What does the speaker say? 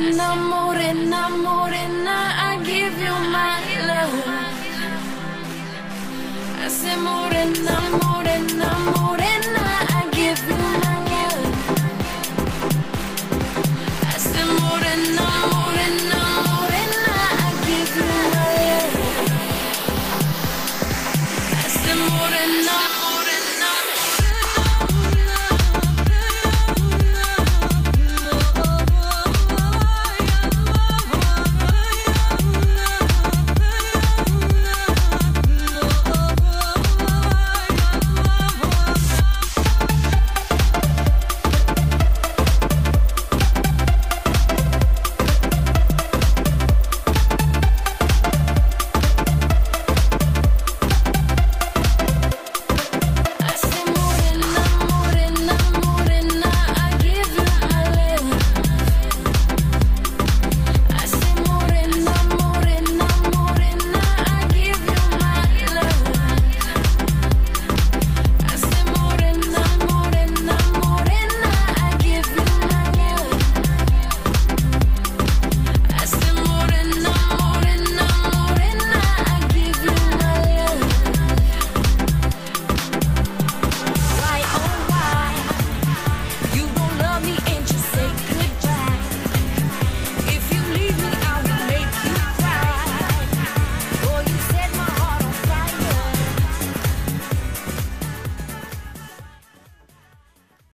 morena, morena, morena, I give you my love. I say morena, morena.